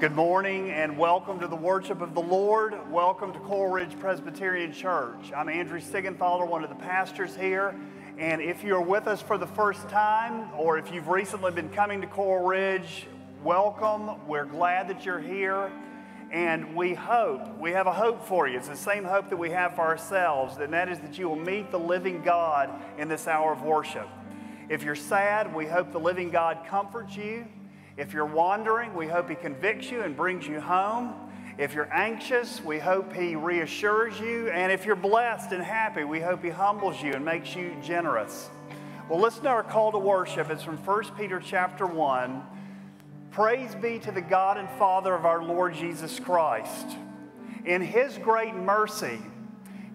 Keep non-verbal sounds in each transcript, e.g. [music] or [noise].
Good morning and welcome to the worship of the Lord. Welcome to Coral Ridge Presbyterian Church. I'm Andrew Siegenthaler, one of the pastors here. And if you're with us for the first time, or if you've recently been coming to Coral Ridge, welcome. We're glad that you're here. And we hope, we have a hope for you. It's the same hope that we have for ourselves, and that is that you will meet the living God in this hour of worship. If you're sad, we hope the living God comforts you if you're wandering, we hope He convicts you and brings you home. If you're anxious, we hope He reassures you. And if you're blessed and happy, we hope He humbles you and makes you generous. Well, listen to our call to worship. It's from 1 Peter chapter 1. Praise be to the God and Father of our Lord Jesus Christ. In His great mercy,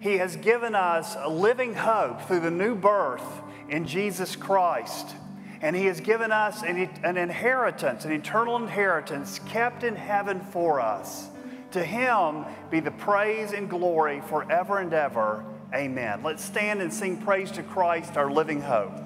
He has given us a living hope through the new birth in Jesus Christ and He has given us an, an inheritance, an eternal inheritance kept in heaven for us. To Him be the praise and glory forever and ever. Amen. Let's stand and sing praise to Christ, our living hope.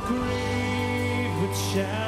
grave but shall.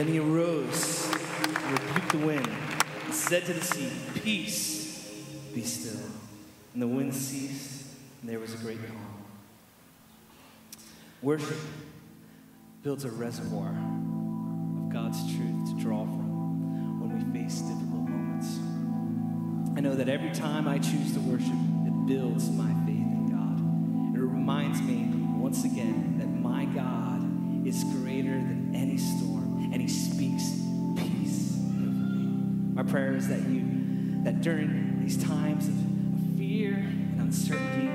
Then he arose, rebuked the wind, and said to the sea, Peace, be still. And the wind ceased, and there was a great calm. Worship builds a reservoir of God's truth to draw from when we face difficult moments. I know that every time I choose to worship, it builds my faith in God. It reminds me once again that my God is greater than any storm and he speaks peace. My prayer is that you, that during these times of fear and uncertainty,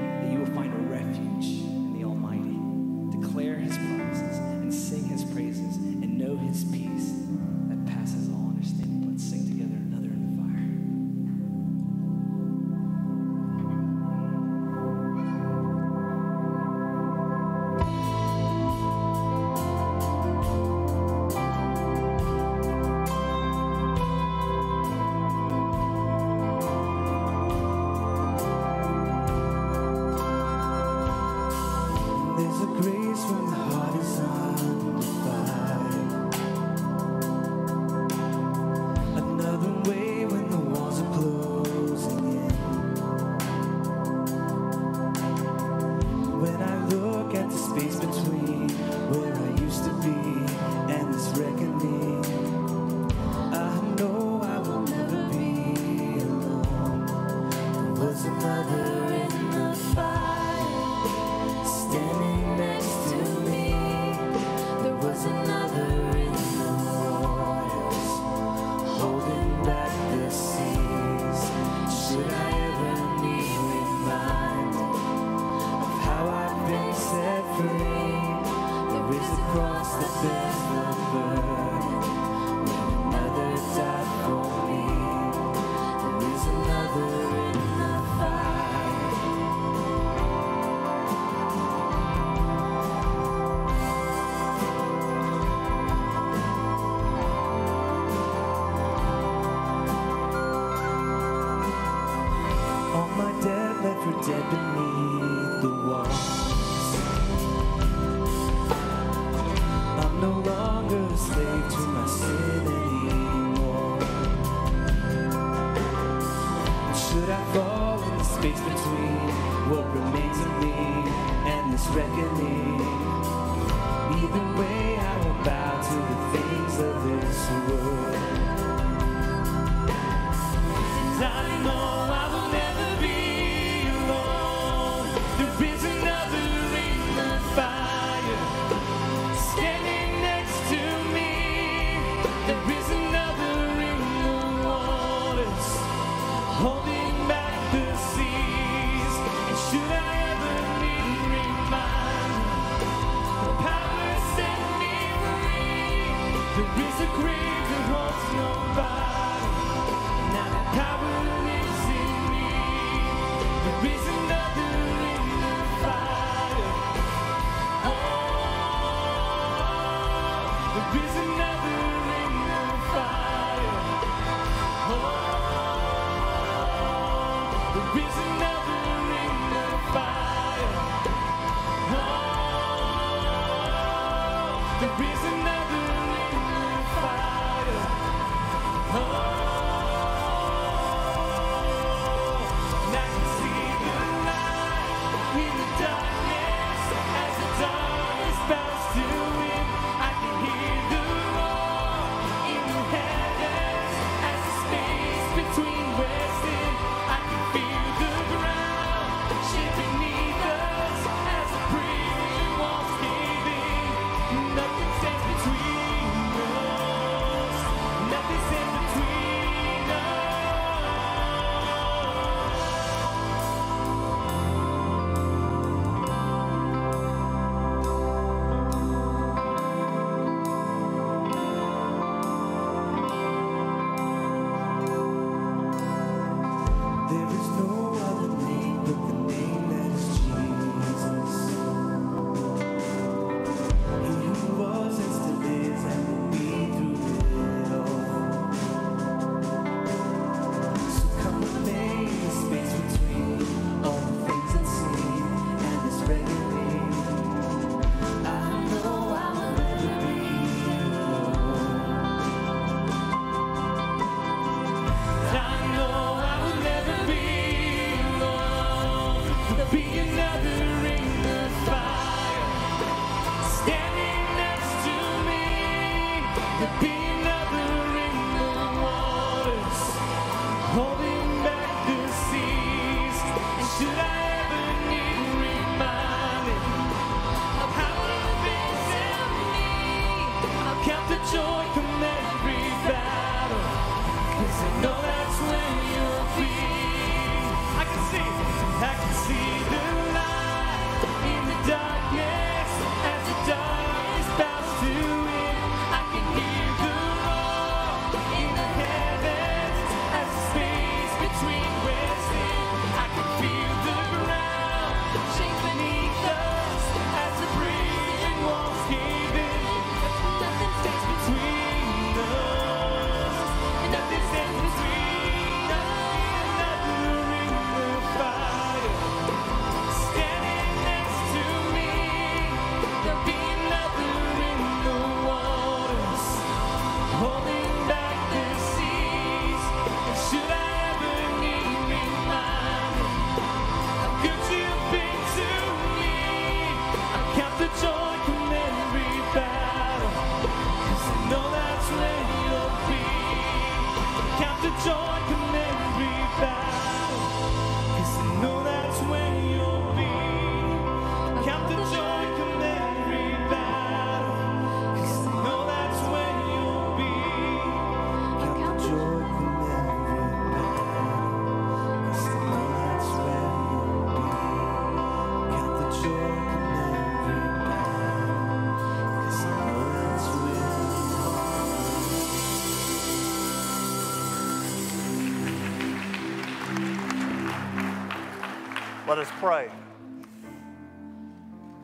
Let us pray.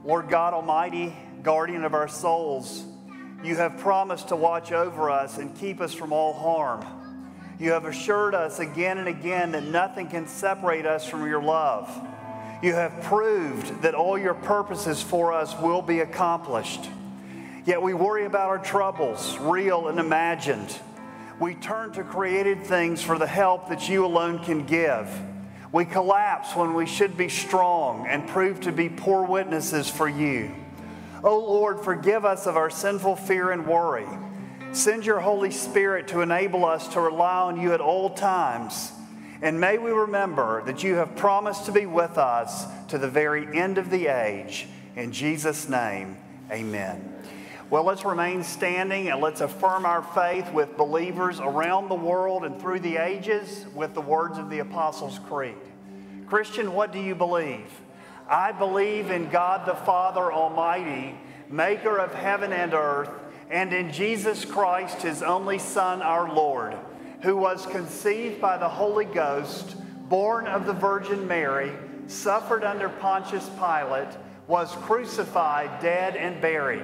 Lord God Almighty, guardian of our souls, you have promised to watch over us and keep us from all harm. You have assured us again and again that nothing can separate us from your love. You have proved that all your purposes for us will be accomplished. Yet we worry about our troubles, real and imagined. We turn to created things for the help that you alone can give. We collapse when we should be strong and prove to be poor witnesses for you. O Lord, forgive us of our sinful fear and worry. Send your Holy Spirit to enable us to rely on you at all times. And may we remember that you have promised to be with us to the very end of the age. In Jesus' name, amen. Well, let's remain standing and let's affirm our faith with believers around the world and through the ages with the words of the Apostles' Creed. Christian, what do you believe? I believe in God the Father Almighty, maker of heaven and earth, and in Jesus Christ, his only Son, our Lord, who was conceived by the Holy Ghost, born of the Virgin Mary, suffered under Pontius Pilate, was crucified, dead, and buried.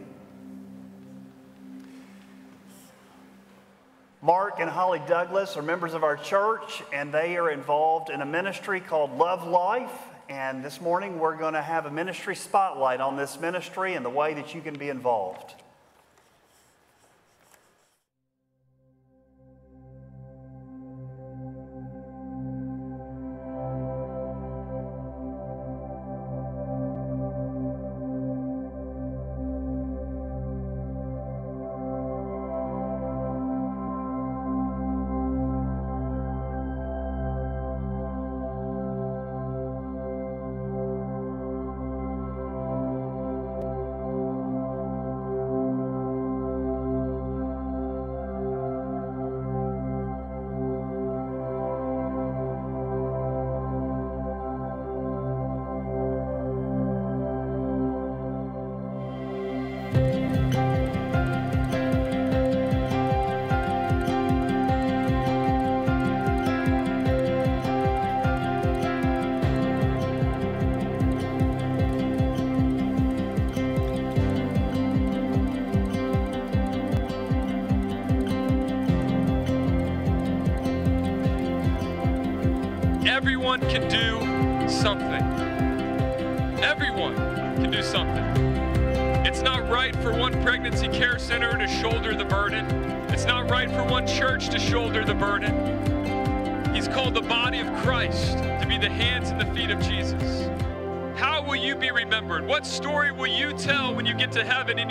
Mark and Holly Douglas are members of our church, and they are involved in a ministry called Love Life. And this morning, we're going to have a ministry spotlight on this ministry and the way that you can be involved.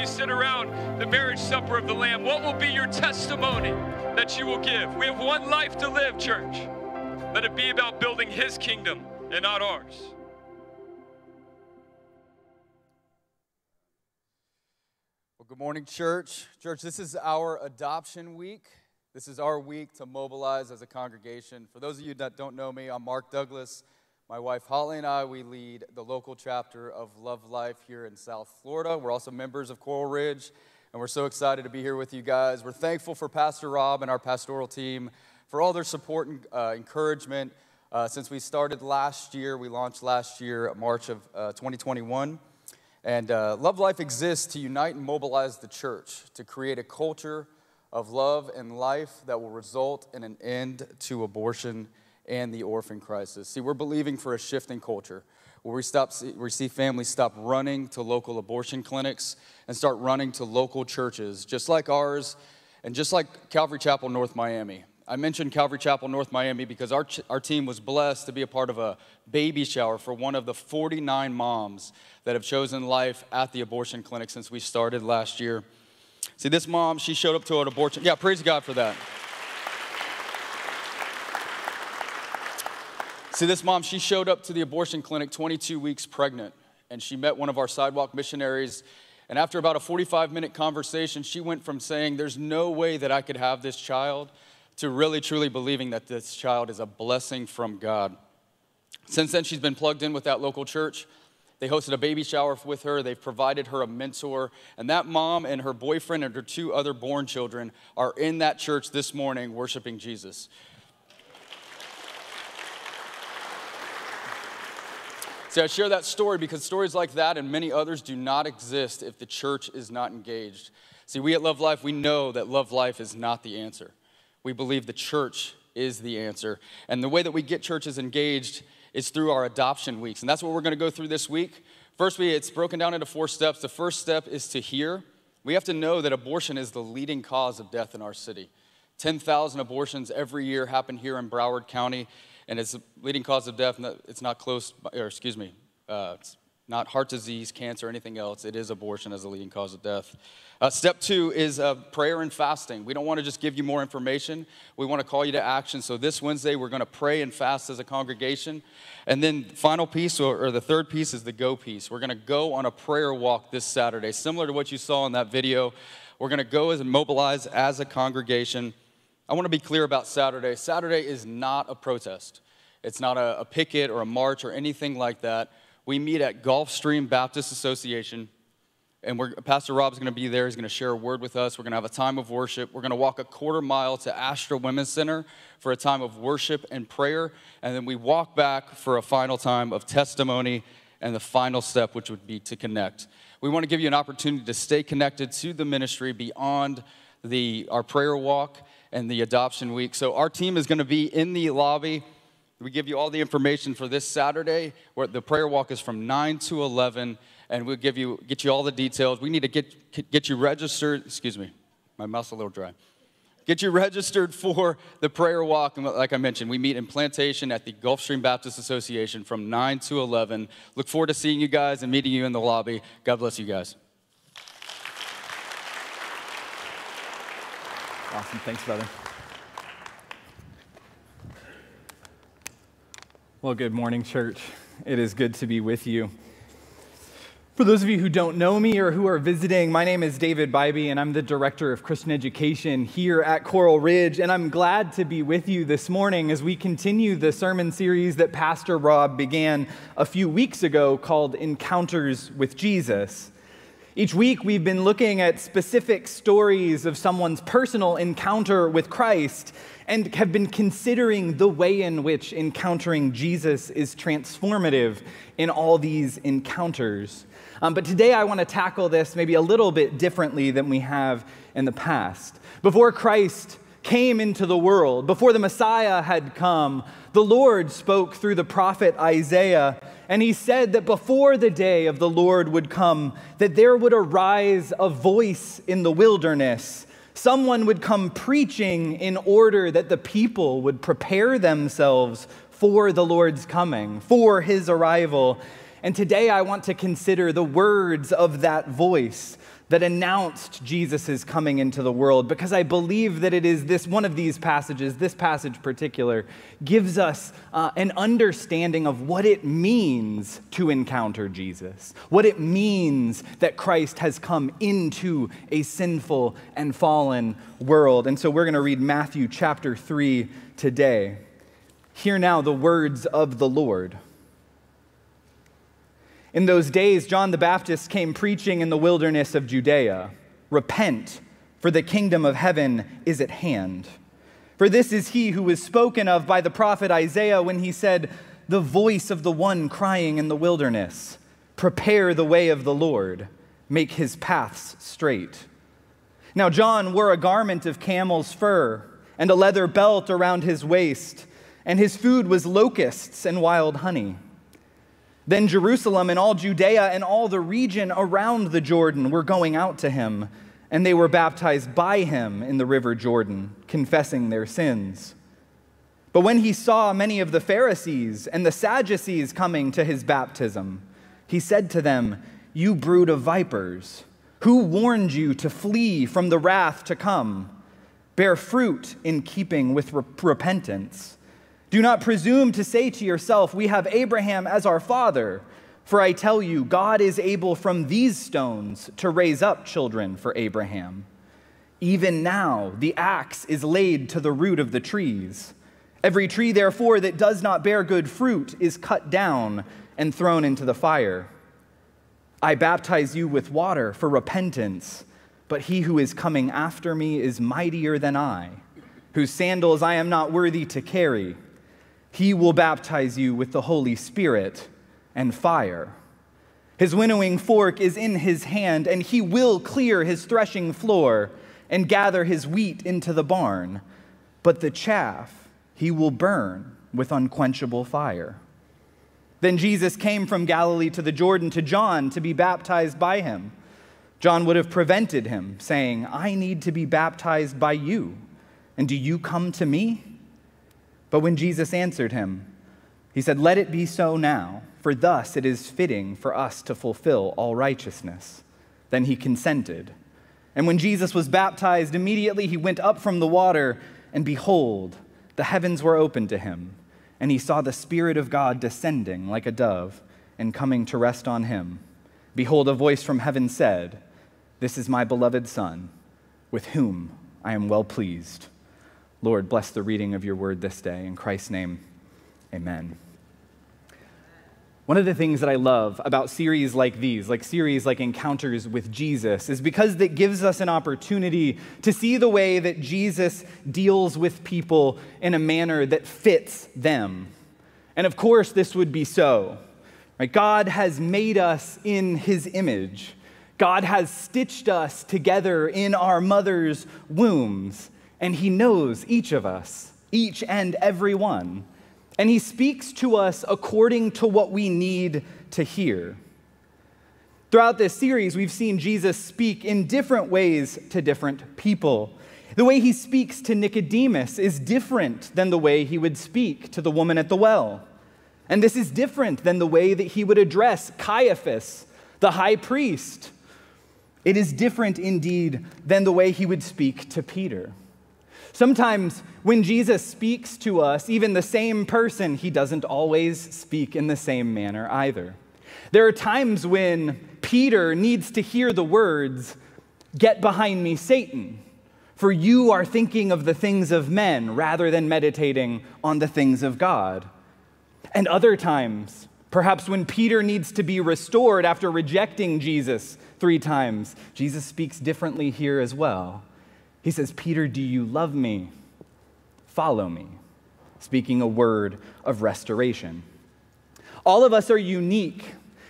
You sit around the marriage supper of the Lamb? What will be your testimony that you will give? We have one life to live, church. Let it be about building His kingdom and not ours. Well, good morning, church. Church, this is our adoption week. This is our week to mobilize as a congregation. For those of you that don't know me, I'm Mark Douglas. My wife Holly and I, we lead the local chapter of Love Life here in South Florida. We're also members of Coral Ridge, and we're so excited to be here with you guys. We're thankful for Pastor Rob and our pastoral team for all their support and uh, encouragement. Uh, since we started last year, we launched last year, March of uh, 2021. And uh, Love Life exists to unite and mobilize the church to create a culture of love and life that will result in an end to abortion and the orphan crisis. See, we're believing for a shift in culture where we, stop, we see families stop running to local abortion clinics and start running to local churches, just like ours and just like Calvary Chapel, North Miami. I mentioned Calvary Chapel, North Miami, because our, our team was blessed to be a part of a baby shower for one of the 49 moms that have chosen life at the abortion clinic since we started last year. See, this mom, she showed up to an abortion. Yeah, praise God for that. See, this mom, she showed up to the abortion clinic 22 weeks pregnant, and she met one of our sidewalk missionaries. And after about a 45 minute conversation, she went from saying, There's no way that I could have this child to really truly believing that this child is a blessing from God. Since then, she's been plugged in with that local church. They hosted a baby shower with her. They've provided her a mentor. And that mom and her boyfriend and her two other born children are in that church this morning worshiping Jesus. See, I share that story because stories like that and many others do not exist if the church is not engaged. See, we at Love Life, we know that Love Life is not the answer. We believe the church is the answer. And the way that we get churches engaged is through our adoption weeks. And that's what we're going to go through this week. First, we, it's broken down into four steps. The first step is to hear. We have to know that abortion is the leading cause of death in our city. 10,000 abortions every year happen here in Broward County, and it's leading cause of death. It's not close, or excuse me, uh, it's not heart disease, cancer, anything else. It is abortion as the leading cause of death. Uh, step two is uh, prayer and fasting. We don't want to just give you more information. We want to call you to action. So this Wednesday, we're going to pray and fast as a congregation. And then final piece, or, or the third piece, is the go piece. We're going to go on a prayer walk this Saturday, similar to what you saw in that video. We're going to go as and mobilize as a congregation. I want to be clear about Saturday. Saturday is not a protest. It's not a, a picket or a march or anything like that. We meet at Gulfstream Baptist Association and Pastor Rob's going to be there. He's going to share a word with us. We're going to have a time of worship. We're going to walk a quarter mile to Astra Women's Center for a time of worship and prayer. And then we walk back for a final time of testimony and the final step, which would be to connect. We want to give you an opportunity to stay connected to the ministry beyond the, our prayer walk and the adoption week. So our team is going to be in the lobby. We give you all the information for this Saturday, where the prayer walk is from 9 to 11 and we'll give you, get you all the details. We need to get, get you registered. Excuse me, my mouth's a little dry. Get you registered for the prayer walk. And like I mentioned, we meet in Plantation at the Gulfstream Baptist Association from 9 to 11. Look forward to seeing you guys and meeting you in the lobby. God bless you guys. Awesome. Thanks, brother. Well, good morning, church. It is good to be with you. For those of you who don't know me or who are visiting, my name is David Bybee, and I'm the Director of Christian Education here at Coral Ridge. And I'm glad to be with you this morning as we continue the sermon series that Pastor Rob began a few weeks ago called Encounters with Jesus. Each week, we've been looking at specific stories of someone's personal encounter with Christ and have been considering the way in which encountering Jesus is transformative in all these encounters. Um, but today I want to tackle this maybe a little bit differently than we have in the past. Before Christ came into the world, before the Messiah had come, the Lord spoke through the prophet Isaiah, and he said that before the day of the Lord would come, that there would arise a voice in the wilderness. Someone would come preaching in order that the people would prepare themselves for the Lord's coming, for his arrival. And today I want to consider the words of that voice that announced Jesus' coming into the world because I believe that it is this one of these passages, this passage particular, gives us uh, an understanding of what it means to encounter Jesus, what it means that Christ has come into a sinful and fallen world. And so we're going to read Matthew chapter 3 today. Hear now the words of the Lord. In those days, John the Baptist came preaching in the wilderness of Judea Repent, for the kingdom of heaven is at hand. For this is he who was spoken of by the prophet Isaiah when he said, The voice of the one crying in the wilderness, Prepare the way of the Lord, make his paths straight. Now, John wore a garment of camel's fur and a leather belt around his waist, and his food was locusts and wild honey. Then Jerusalem and all Judea and all the region around the Jordan were going out to him, and they were baptized by him in the river Jordan, confessing their sins. But when he saw many of the Pharisees and the Sadducees coming to his baptism, he said to them, You brood of vipers, who warned you to flee from the wrath to come? Bear fruit in keeping with repentance. Do not presume to say to yourself, We have Abraham as our father. For I tell you, God is able from these stones to raise up children for Abraham. Even now, the axe is laid to the root of the trees. Every tree, therefore, that does not bear good fruit is cut down and thrown into the fire. I baptize you with water for repentance, but he who is coming after me is mightier than I, whose sandals I am not worthy to carry. He will baptize you with the Holy Spirit and fire. His winnowing fork is in his hand, and he will clear his threshing floor and gather his wheat into the barn. But the chaff he will burn with unquenchable fire. Then Jesus came from Galilee to the Jordan to John to be baptized by him. John would have prevented him, saying, I need to be baptized by you, and do you come to me? But when Jesus answered him, he said, Let it be so now, for thus it is fitting for us to fulfill all righteousness. Then he consented. And when Jesus was baptized, immediately he went up from the water, and behold, the heavens were opened to him, and he saw the Spirit of God descending like a dove and coming to rest on him. Behold, a voice from heaven said, This is my beloved Son, with whom I am well pleased. Lord, bless the reading of your word this day. In Christ's name, amen. One of the things that I love about series like these, like series like Encounters with Jesus, is because it gives us an opportunity to see the way that Jesus deals with people in a manner that fits them. And of course, this would be so. Right? God has made us in his image. God has stitched us together in our mother's wombs and He knows each of us, each and every one. And He speaks to us according to what we need to hear. Throughout this series, we've seen Jesus speak in different ways to different people. The way he speaks to Nicodemus is different than the way he would speak to the woman at the well. And this is different than the way that he would address Caiaphas, the high priest. It is different indeed than the way he would speak to Peter. Sometimes when Jesus speaks to us, even the same person, he doesn't always speak in the same manner either. There are times when Peter needs to hear the words, Get behind me, Satan, for you are thinking of the things of men rather than meditating on the things of God. And other times, perhaps when Peter needs to be restored after rejecting Jesus three times, Jesus speaks differently here as well. He says, Peter, do you love me? Follow me, speaking a word of restoration. All of us are unique,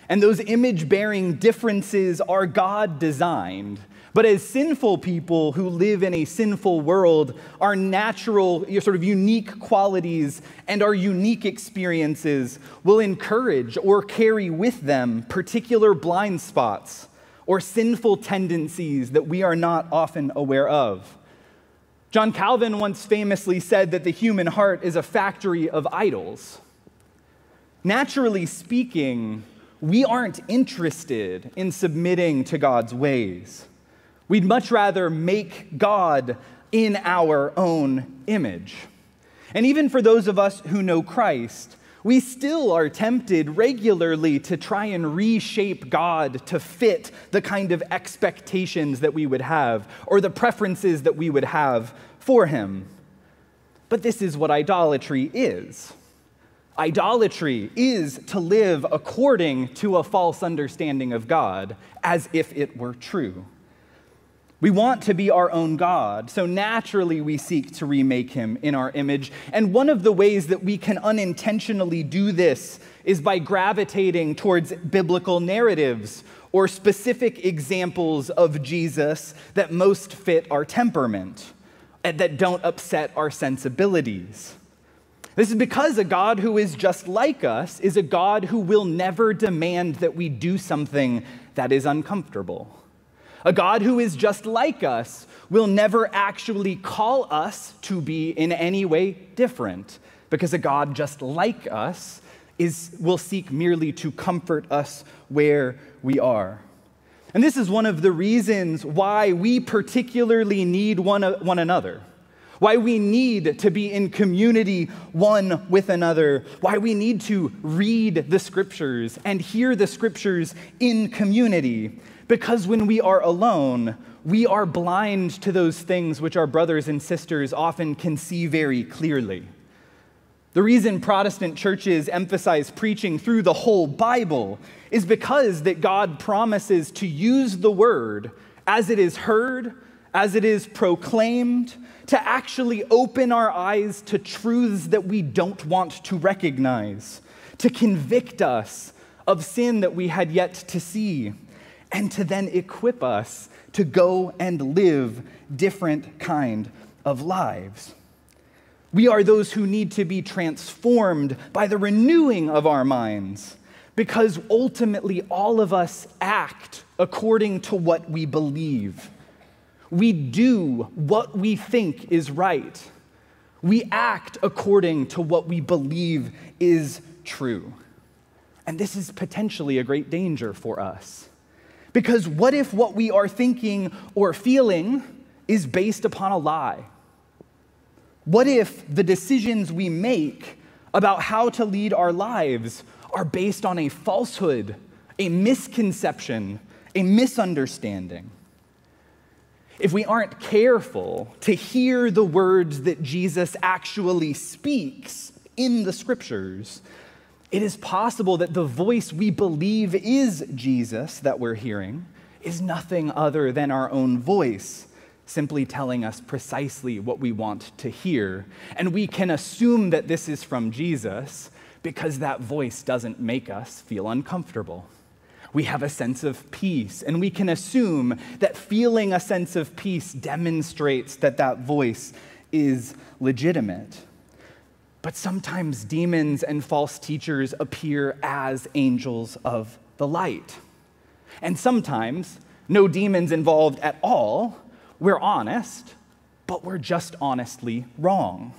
and those image bearing differences are God designed. But as sinful people who live in a sinful world, our natural, sort of unique qualities and our unique experiences will encourage or carry with them particular blind spots or sinful tendencies that we are not often aware of. John Calvin once famously said that the human heart is a factory of idols. Naturally speaking, we aren't interested in submitting to God's ways. We'd much rather make God in our own image. And even for those of us who know Christ, we still are tempted regularly to try and reshape God to fit the kind of expectations that we would have or the preferences that we would have for Him. But this is what idolatry is. Idolatry is to live according to a false understanding of God as if it were true. We want to be our own God, so naturally we seek to remake him in our image. And one of the ways that we can unintentionally do this is by gravitating towards biblical narratives or specific examples of Jesus that most fit our temperament and that don't upset our sensibilities. This is because a God who is just like us is a God who will never demand that we do something that is uncomfortable. A God who is just like us will never actually call us to be in any way different, because a God just like us is, will seek merely to comfort us where we are. And this is one of the reasons why we particularly need one, one another, why we need to be in community one with another, why we need to read the scriptures and hear the scriptures in community. Because when we are alone, we are blind to those things which our brothers and sisters often can see very clearly. The reason Protestant churches emphasize preaching through the whole Bible is because that God promises to use the word as it is heard, as it is proclaimed, to actually open our eyes to truths that we don't want to recognize, to convict us of sin that we had yet to see, and to then equip us to go and live different kind of lives. We are those who need to be transformed by the renewing of our minds because ultimately all of us act according to what we believe. We do what we think is right. We act according to what we believe is true. And this is potentially a great danger for us. Because what if what we are thinking or feeling is based upon a lie? What if the decisions we make about how to lead our lives are based on a falsehood, a misconception, a misunderstanding? If we aren't careful to hear the words that Jesus actually speaks in the scriptures, it is possible that the voice we believe is Jesus that we're hearing is nothing other than our own voice, simply telling us precisely what we want to hear. And we can assume that this is from Jesus because that voice doesn't make us feel uncomfortable. We have a sense of peace, and we can assume that feeling a sense of peace demonstrates that that voice is legitimate. But sometimes demons and false teachers appear as angels of the light. And sometimes no demons involved at all. We're honest, but we're just honestly wrong.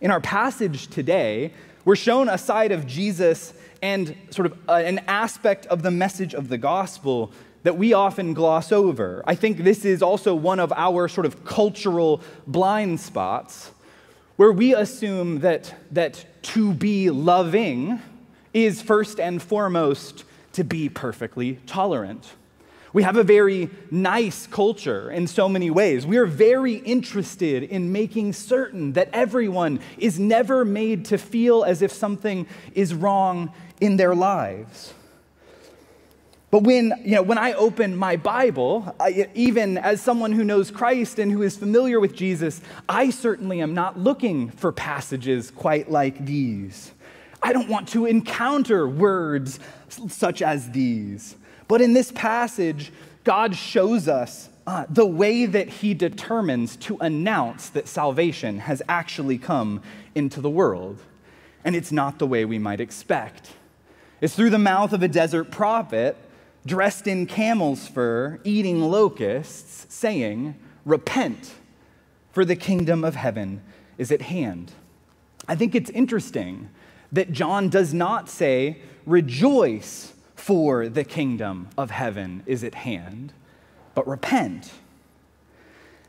In our passage today, we're shown a side of Jesus and sort of uh, an aspect of the message of the gospel that we often gloss over. I think this is also one of our sort of cultural blind spots where we assume that, that to be loving is first and foremost to be perfectly tolerant. We have a very nice culture in so many ways. We are very interested in making certain that everyone is never made to feel as if something is wrong in their lives. But when, you know, when I open my Bible, I, even as someone who knows Christ and who is familiar with Jesus, I certainly am not looking for passages quite like these. I don't want to encounter words such as these. But in this passage, God shows us uh, the way that he determines to announce that salvation has actually come into the world. And it's not the way we might expect. It's through the mouth of a desert prophet dressed in camel's fur, eating locusts, saying, Repent, for the kingdom of heaven is at hand. I think it's interesting that John does not say, Rejoice, for the kingdom of heaven is at hand, but repent.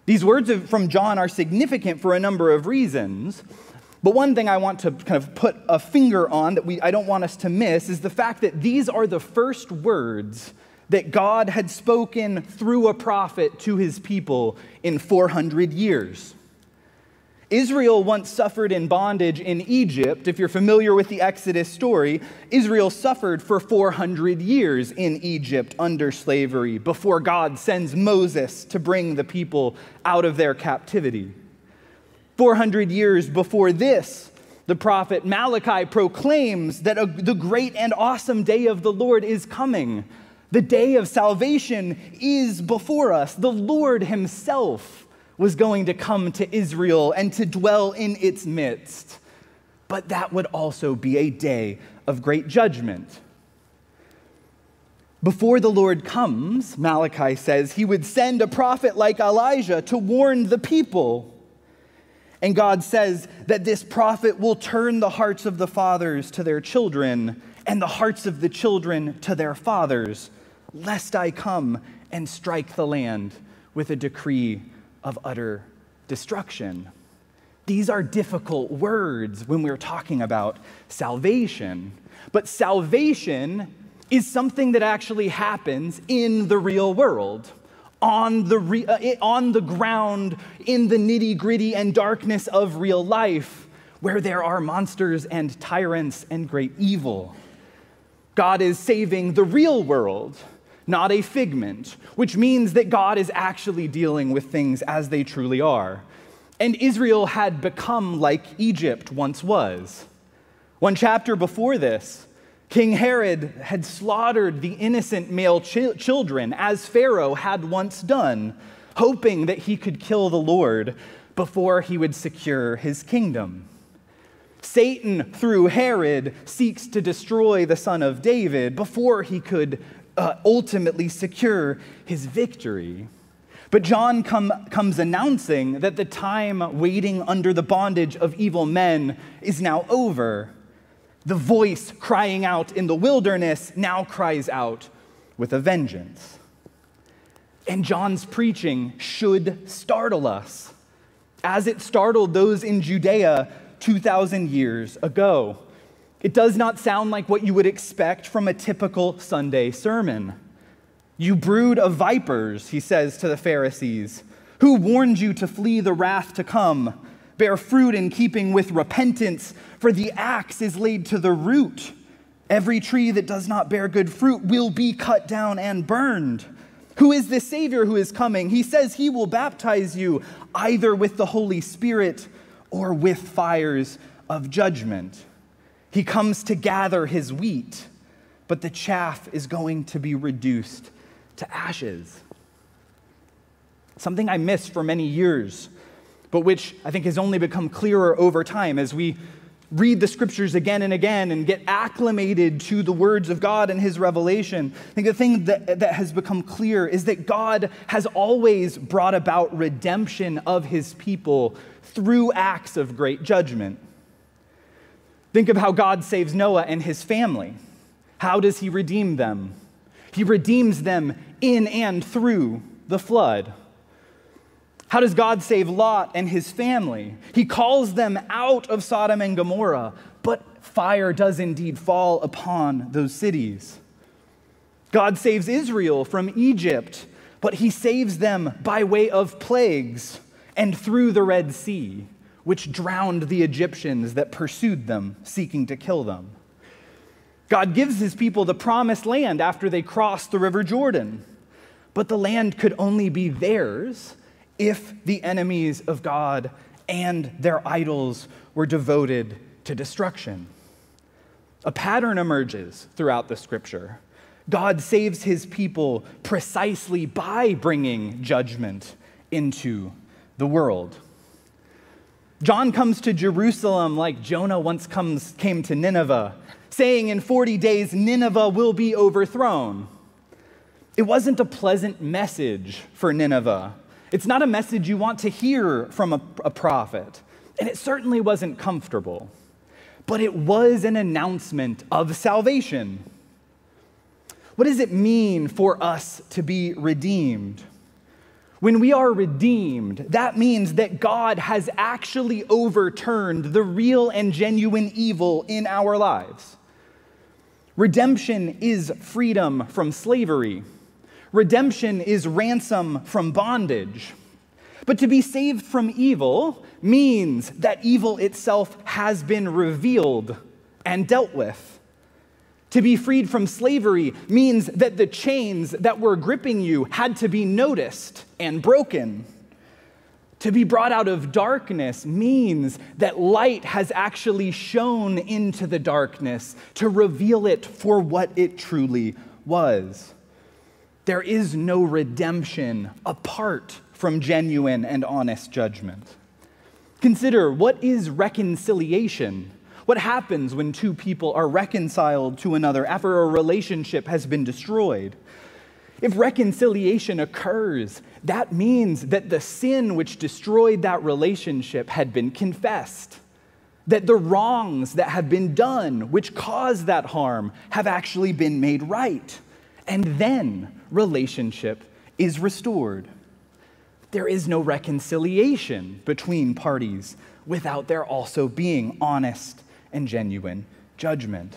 These words from John are significant for a number of reasons. But one thing I want to kind of put a finger on that we, I don't want us to miss is the fact that these are the first words that God had spoken through a prophet to his people in 400 years. Israel once suffered in bondage in Egypt. If you're familiar with the Exodus story, Israel suffered for 400 years in Egypt under slavery before God sends Moses to bring the people out of their captivity. 400 years before this, the prophet Malachi proclaims that a, the great and awesome day of the Lord is coming. The day of salvation is before us. The Lord Himself was going to come to Israel and to dwell in its midst. But that would also be a day of great judgment. Before the Lord comes, Malachi says, he would send a prophet like Elijah to warn the people. And God says that this prophet will turn the hearts of the fathers to their children and the hearts of the children to their fathers, lest I come and strike the land with a decree of utter destruction. These are difficult words when we're talking about salvation. But salvation is something that actually happens in the real world on the, re- uh, on the ground in the nitty gritty and darkness of real life where there are monsters and tyrants and great evil. God is saving the real world, not a figment, which means that God is actually dealing with things as they truly are. And Israel had become like Egypt once was. One chapter before this, King Herod had slaughtered the innocent male ch- children, as Pharaoh had once done, hoping that he could kill the Lord before he would secure his kingdom. Satan, through Herod, seeks to destroy the son of David before he could uh, ultimately secure his victory. But John come, comes announcing that the time waiting under the bondage of evil men is now over the voice crying out in the wilderness now cries out with a vengeance. And John's preaching should startle us, as it startled those in Judea 2,000 years ago. It does not sound like what you would expect from a typical Sunday sermon. You brood of vipers, he says to the Pharisees, who warned you to flee the wrath to come bear fruit in keeping with repentance, for the axe is laid to the root. Every tree that does not bear good fruit will be cut down and burned. Who is this Savior who is coming? He says he will baptize you either with the Holy Spirit or with fires of judgment. He comes to gather his wheat, but the chaff is going to be reduced to ashes. Something I missed for many years but which I think has only become clearer over time as we read the scriptures again and again and get acclimated to the words of God and his revelation. I think the thing that, that has become clear is that God has always brought about redemption of his people through acts of great judgment. Think of how God saves Noah and his family. How does he redeem them? He redeems them in and through the flood. How does God save Lot and his family? He calls them out of Sodom and Gomorrah, but fire does indeed fall upon those cities. God saves Israel from Egypt, but he saves them by way of plagues and through the Red Sea, which drowned the Egyptians that pursued them, seeking to kill them. God gives his people the promised land after they cross the River Jordan, but the land could only be theirs if the enemies of God and their idols were devoted to destruction. A pattern emerges throughout the scripture. God saves his people precisely by bringing judgment into the world. John comes to Jerusalem like Jonah once comes, came to Nineveh, saying in 40 days, Nineveh will be overthrown. It wasn't a pleasant message for Nineveh. It's not a message you want to hear from a, a prophet, and it certainly wasn't comfortable. But it was an announcement of salvation. What does it mean for us to be redeemed? When we are redeemed, that means that God has actually overturned the real and genuine evil in our lives. Redemption is freedom from slavery. Redemption is ransom from bondage. But to be saved from evil means that evil itself has been revealed and dealt with. To be freed from slavery means that the chains that were gripping you had to be noticed and broken. To be brought out of darkness means that light has actually shone into the darkness to reveal it for what it truly was. There is no redemption apart from genuine and honest judgment. Consider what is reconciliation? What happens when two people are reconciled to another after a relationship has been destroyed? If reconciliation occurs, that means that the sin which destroyed that relationship had been confessed, that the wrongs that have been done, which caused that harm, have actually been made right. And then relationship is restored. There is no reconciliation between parties without there also being honest and genuine judgment.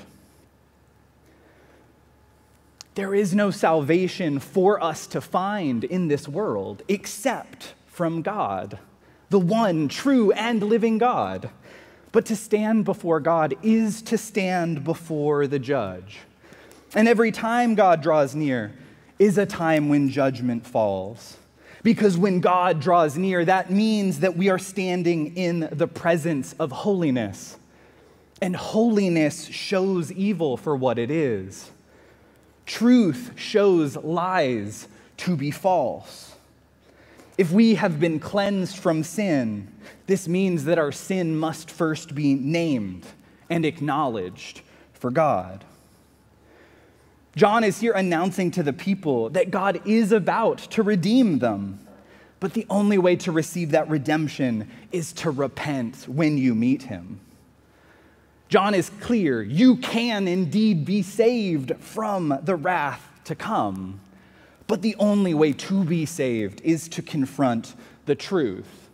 There is no salvation for us to find in this world except from God, the one true and living God. But to stand before God is to stand before the judge. And every time God draws near is a time when judgment falls. Because when God draws near, that means that we are standing in the presence of holiness. And holiness shows evil for what it is. Truth shows lies to be false. If we have been cleansed from sin, this means that our sin must first be named and acknowledged for God. John is here announcing to the people that God is about to redeem them. But the only way to receive that redemption is to repent when you meet him. John is clear you can indeed be saved from the wrath to come. But the only way to be saved is to confront the truth.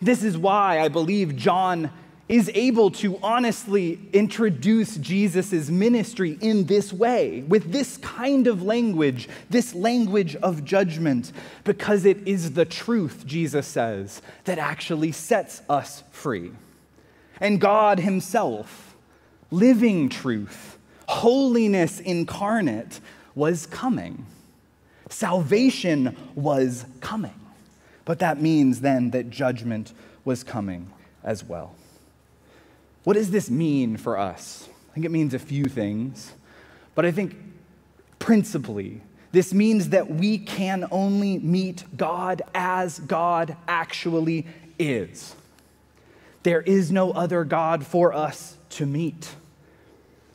This is why I believe John is able to honestly introduce Jesus' ministry in this way, with this kind of language, this language of judgment, because it is the truth, Jesus says, that actually sets us free. And God Himself, living truth, holiness incarnate, was coming. Salvation was coming. But that means then that judgment was coming as well. What does this mean for us? I think it means a few things, but I think principally, this means that we can only meet God as God actually is. There is no other God for us to meet.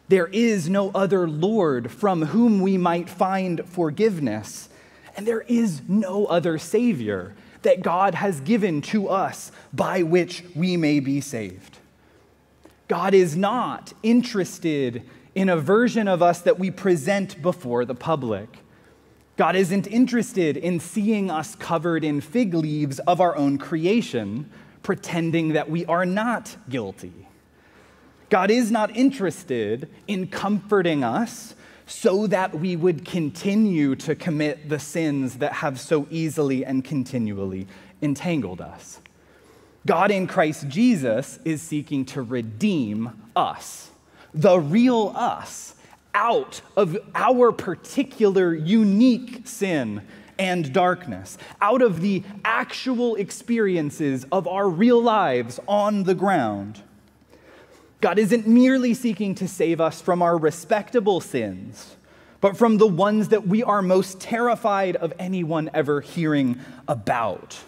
There is no other Lord from whom we might find forgiveness. And there is no other Savior that God has given to us by which we may be saved. God is not interested in a version of us that we present before the public. God isn't interested in seeing us covered in fig leaves of our own creation, pretending that we are not guilty. God is not interested in comforting us so that we would continue to commit the sins that have so easily and continually entangled us. God in Christ Jesus is seeking to redeem us, the real us, out of our particular unique sin and darkness, out of the actual experiences of our real lives on the ground. God isn't merely seeking to save us from our respectable sins, but from the ones that we are most terrified of anyone ever hearing about.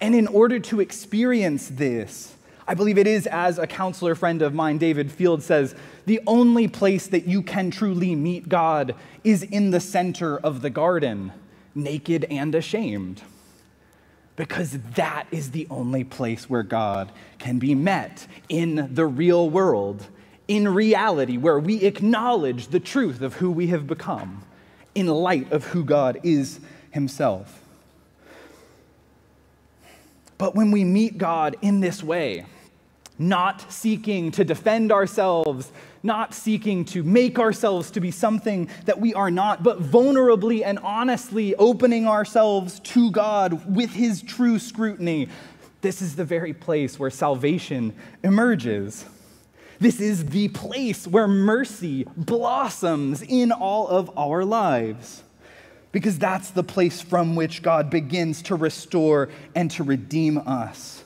And in order to experience this, I believe it is, as a counselor friend of mine, David Field, says, the only place that you can truly meet God is in the center of the garden, naked and ashamed. Because that is the only place where God can be met in the real world, in reality, where we acknowledge the truth of who we have become in light of who God is Himself. But when we meet God in this way, not seeking to defend ourselves, not seeking to make ourselves to be something that we are not, but vulnerably and honestly opening ourselves to God with His true scrutiny. This is the very place where salvation emerges. This is the place where mercy blossoms in all of our lives. Because that's the place from which God begins to restore and to redeem us.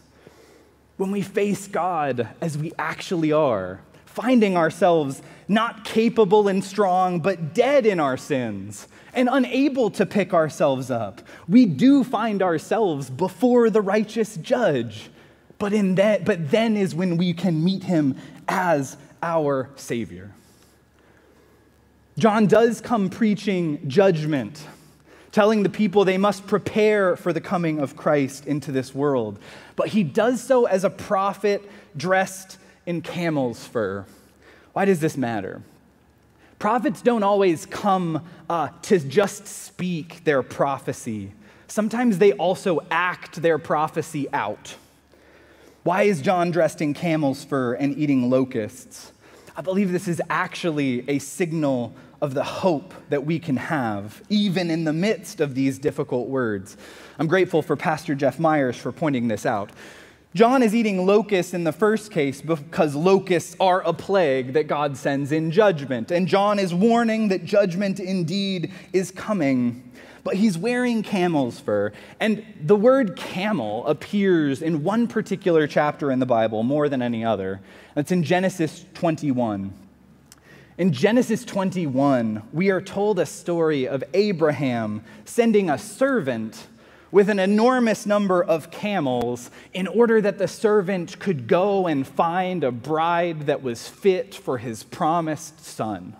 When we face God as we actually are, finding ourselves not capable and strong, but dead in our sins and unable to pick ourselves up, we do find ourselves before the righteous judge. But, in that, but then is when we can meet him as our Savior. John does come preaching judgment, telling the people they must prepare for the coming of Christ into this world. But he does so as a prophet dressed in camel's fur. Why does this matter? Prophets don't always come uh, to just speak their prophecy. Sometimes they also act their prophecy out. Why is John dressed in camel's fur and eating locusts? I believe this is actually a signal of the hope that we can have, even in the midst of these difficult words. I'm grateful for Pastor Jeff Meyers for pointing this out. John is eating locusts in the first case because locusts are a plague that God sends in judgment. And John is warning that judgment indeed is coming. But he's wearing camel's fur. And the word camel appears in one particular chapter in the Bible more than any other. It's in Genesis 21. In Genesis 21, we are told a story of Abraham sending a servant with an enormous number of camels in order that the servant could go and find a bride that was fit for his promised son.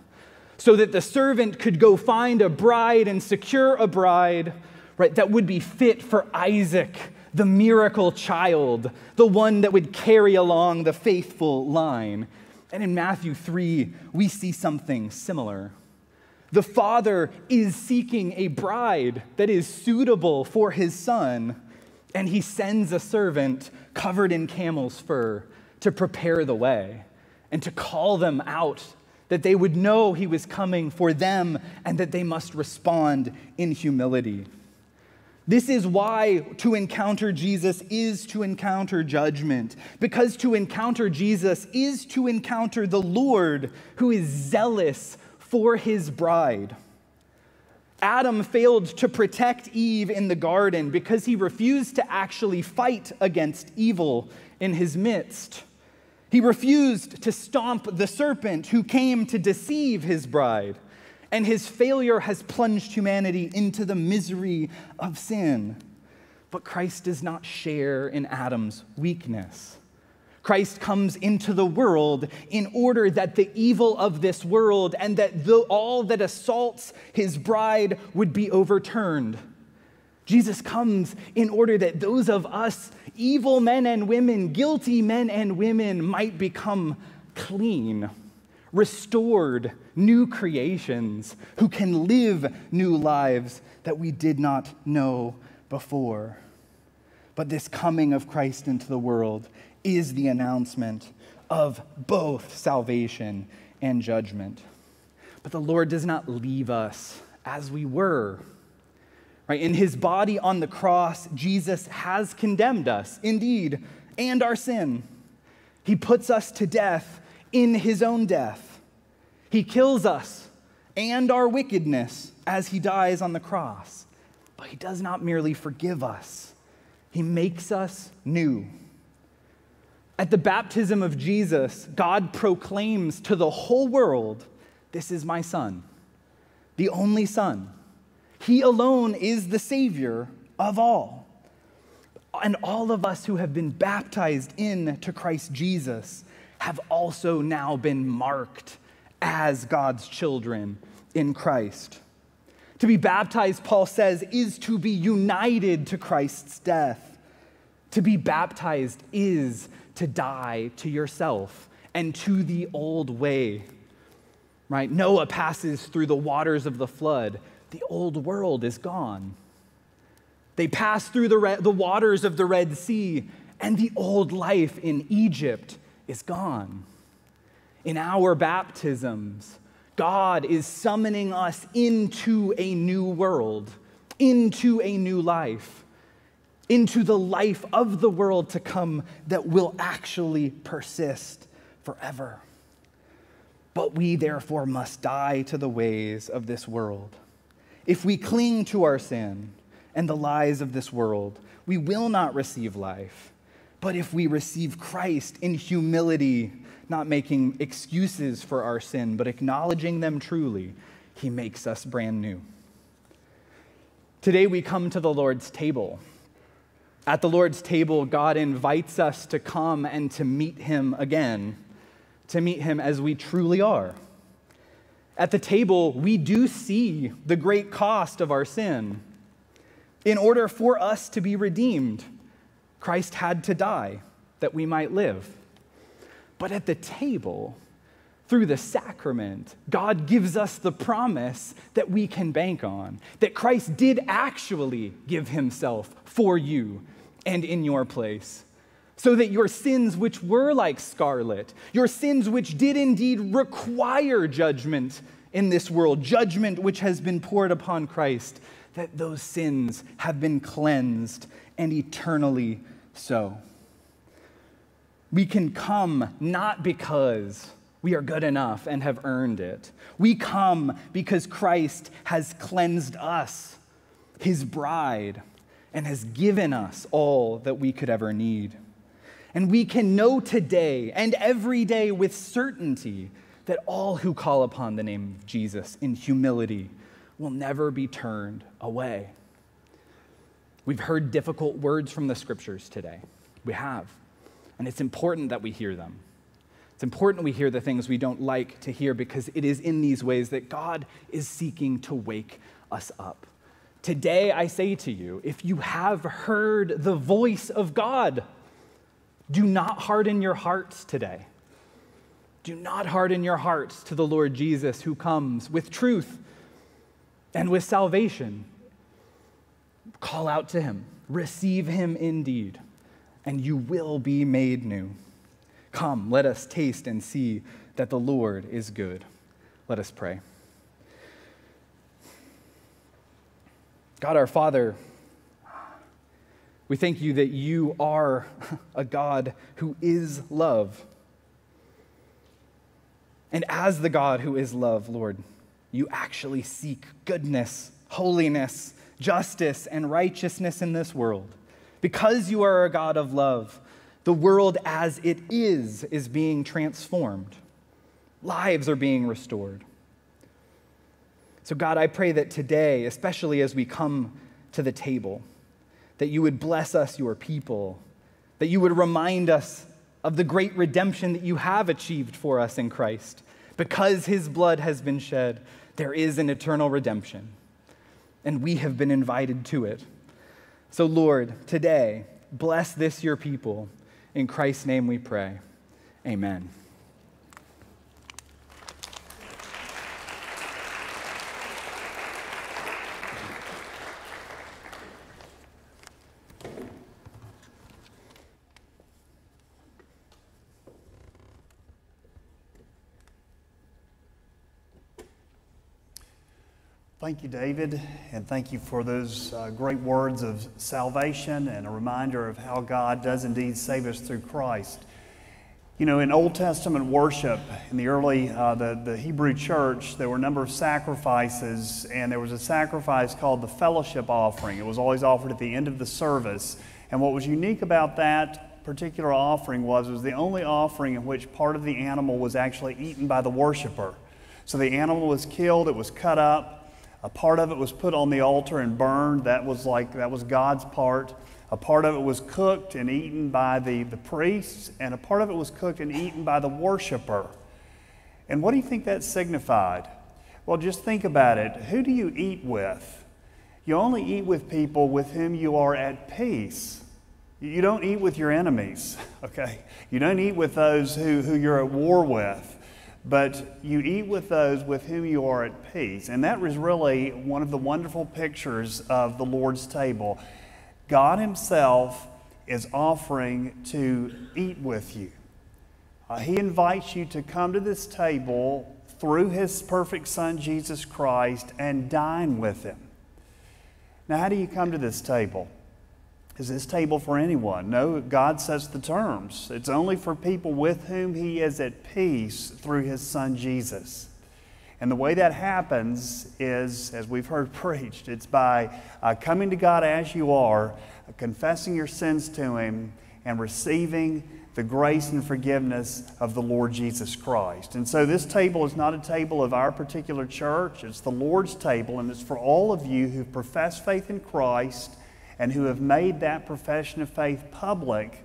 So that the servant could go find a bride and secure a bride, right, that would be fit for Isaac, the miracle child, the one that would carry along the faithful line. And in Matthew 3, we see something similar. The father is seeking a bride that is suitable for his son, and he sends a servant covered in camel's fur to prepare the way and to call them out that they would know he was coming for them and that they must respond in humility. This is why to encounter Jesus is to encounter judgment, because to encounter Jesus is to encounter the Lord who is zealous for his bride. Adam failed to protect Eve in the garden because he refused to actually fight against evil in his midst. He refused to stomp the serpent who came to deceive his bride. And his failure has plunged humanity into the misery of sin. But Christ does not share in Adam's weakness. Christ comes into the world in order that the evil of this world and that the, all that assaults his bride would be overturned. Jesus comes in order that those of us, evil men and women, guilty men and women, might become clean, restored, new creations who can live new lives that we did not know before. But this coming of Christ into the world is the announcement of both salvation and judgment. But the Lord does not leave us as we were. Right? In his body on the cross, Jesus has condemned us, indeed, and our sin. He puts us to death in his own death. He kills us and our wickedness as he dies on the cross. But he does not merely forgive us, he makes us new. At the baptism of Jesus, God proclaims to the whole world, This is my son. the only Son. He alone is the Savior of all. And all of us who have been baptized into Christ Jesus have also now been marked as God's children in Christ. To be baptized, Paul says, is to be united to Christ's death. To be baptized is to die to yourself and to the old way. Right? Noah passes through the waters of the flood. The old world is gone. They pass through the, re- the waters of the Red Sea, and the old life in Egypt is gone. In our baptisms, God is summoning us into a new world, into a new life, into the life of the world to come that will actually persist forever. But we therefore must die to the ways of this world. If we cling to our sin and the lies of this world, we will not receive life. But if we receive Christ in humility, not making excuses for our sin, but acknowledging them truly, he makes us brand new. Today we come to the Lord's table. At the Lord's table, God invites us to come and to meet him again, to meet him as we truly are. At the table, we do see the great cost of our sin. In order for us to be redeemed, Christ had to die that we might live. But at the table, through the sacrament, God gives us the promise that we can bank on that Christ did actually give himself for you and in your place. So that your sins, which were like scarlet, your sins, which did indeed require judgment in this world, judgment which has been poured upon Christ, that those sins have been cleansed and eternally so we can come not because we are good enough and have earned it. We come because Christ has cleansed us, his bride, and has given us all that we could ever need. And we can know today and every day with certainty that all who call upon the name of Jesus in humility will never be turned away. We've heard difficult words from the scriptures today. We have. And it's important that we hear them. It's important we hear the things we don't like to hear because it is in these ways that God is seeking to wake us up. Today, I say to you, if you have heard the voice of God, do not harden your hearts today. Do not harden your hearts to the Lord Jesus who comes with truth and with salvation. Call out to him, receive him indeed and you will be made new. Come, let us taste and see that the Lord is good. Let us pray. God our Father, we thank you that you are [laughs] a God who is love. And as the God who is love, Lord, you actually seek goodness, holiness, justice, and righteousness in this world. Because you are a God of love, the world as it is is being transformed. Lives are being restored. So, God, I pray that today, especially as we come to the table, that you would bless us, your people, that you would remind us of the great redemption that you have achieved for us in Christ. Because his blood has been shed, there is an eternal redemption, and we have been invited to it. So, Lord, today, bless this your people. In Christ's name we pray. Amen. Thank you, David, and thank you for those uh, great words of salvation and a reminder of how God does indeed save us through Christ. You know, in Old Testament worship, in the early, uh, the, the Hebrew church, there were a number of sacrifices, and there was a sacrifice called the fellowship offering. It was always offered at the end of the service. And what was unique about that particular offering was it was the only offering in which part of the animal was actually eaten by the worshiper. So the animal was killed, it was cut up, A part of it was put on the altar and burned. That was like that was God's part. A part of it was cooked and eaten by the, the priests, and a part of it was cooked and eaten by the worshiper. And what do you think that signified? Well, just think about it. Who do you eat with? You only eat with people with whom you are at peace. You don't eat with your enemies, [laughs] okay? You don't eat with those who, who you're at war with, but you eat with those with whom you are at peace. And that was really one of the wonderful pictures of the Lord's table. God Himself is offering to eat with you. Uh, he invites you to come to this table through His perfect Son, Jesus Christ, and dine with Him. Now, how do you come to this table? Is this table for anyone? No, God sets the terms. It's only for people with whom He is at peace through His Son, Jesus. And the way that happens is, as we've heard [laughs] preached, it's by uh, coming to God as you are, uh, confessing your sins to Him, and receiving the grace and forgiveness of the Lord Jesus Christ. And so this table is not a table of our particular church, it's the Lord's table, and it's for all of you who profess faith in Christ and who have made that profession of faith public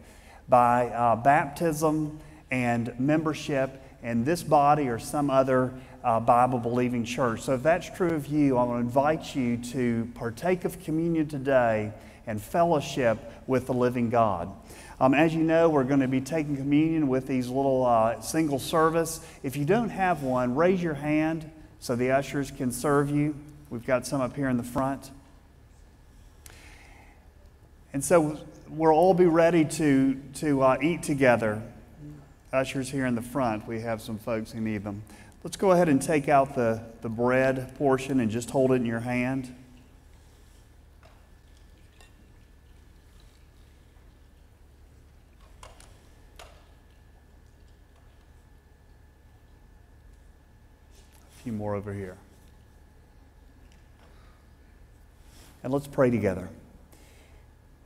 by uh, baptism and membership in this body or some other uh, Bible believing church. So, if that's true of you, I want to invite you to partake of communion today and fellowship with the living God. Um, as you know, we're going to be taking communion with these little uh, single service. If you don't have one, raise your hand so the ushers can serve you. We've got some up here in the front. And so we'll all be ready to, to uh, eat together. Ushers here in the front, we have some folks who need them. Let's go ahead and take out the, the bread portion and just hold it in your hand. A few more over here. And let's pray together.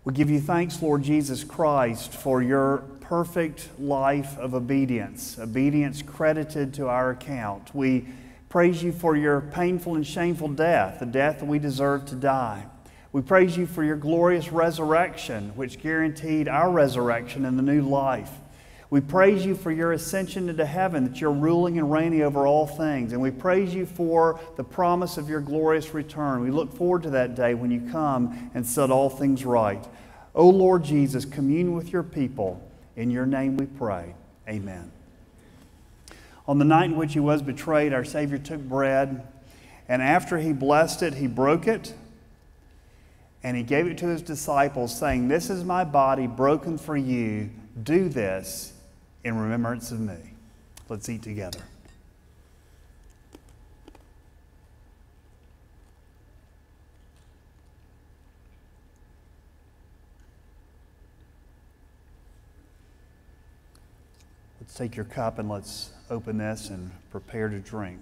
We give you thanks, Lord Jesus Christ, for your perfect life of obedience, obedience credited to our account. We praise you for your painful and shameful death, the death that we deserve to die. We praise you for your glorious resurrection, which guaranteed our resurrection and the new life. We praise you for your ascension into heaven, that you're ruling and reigning over all things. And we praise you for the promise of your glorious return. We look forward to that day when you come and set all things right. O Lord Jesus, commune with your people in your name we pray. Amen. On the night in which he was betrayed, our Savior took bread, and after he blessed it, he broke it, and he gave it to his disciples, saying, This is my body broken for you. Do this in remembrance of me. Let's eat together. Let's take your cup and let's open this and prepare to drink.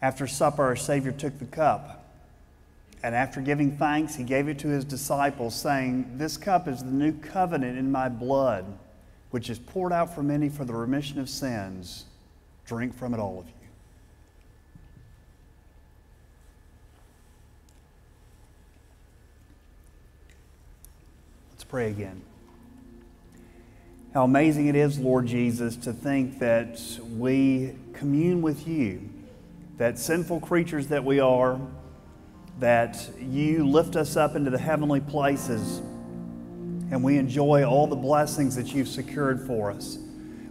After supper, our Savior took the cup, and after giving thanks, he gave it to his disciples, saying, This cup is the new covenant in my blood, which is poured out for many for the remission of sins. Drink from it, all of you. Let's pray again. How amazing it is, Lord Jesus, to think that we commune with you, that sinful creatures that we are, that you lift us up into the heavenly places and we enjoy all the blessings that you've secured for us.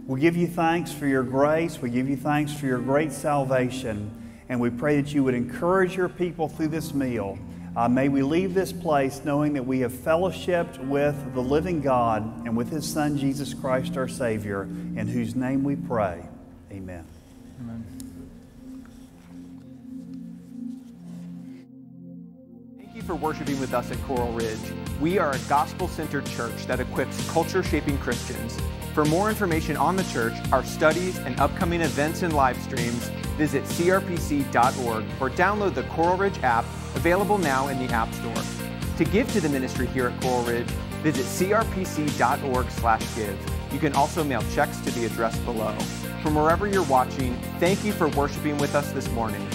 We give you thanks for your grace. We give you thanks for your great salvation. And we pray that you would encourage your people through this meal uh, may we leave this place knowing that we have fellowshipped with the living God and with His Son, Jesus Christ, our Savior, in whose name we pray. Amen. Amen. For worshiping with us at Coral Ridge. We are a gospel centered church that equips culture shaping Christians. For more information on the church, our studies, and upcoming events and live streams, visit crpc.org or download the Coral Ridge app available now in the App Store. To give to the ministry here at Coral Ridge, visit crpc.org/give. You can also mail checks to the address below. From wherever you're watching, thank you for worshiping with us this morning.